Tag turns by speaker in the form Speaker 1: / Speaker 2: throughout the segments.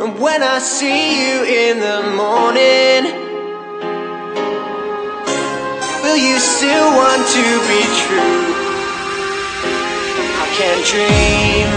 Speaker 1: when I see you in the morning? Will you still want to be true? I can't dream,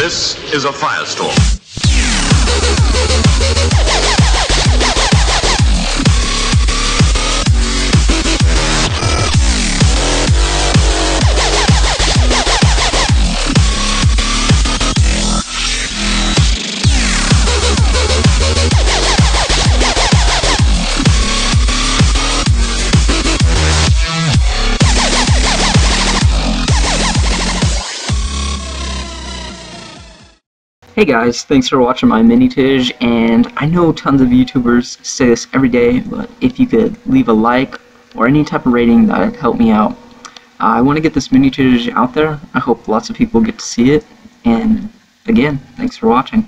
Speaker 2: This is a firestorm.
Speaker 3: Hey guys, thanks for watching my minitage, and I know tons of YouTubers say this every day, but if you could leave a like or any type of rating, that'd help me out. Uh, I want to get this minitage out there. I hope lots of people get to see it, and again, thanks for watching.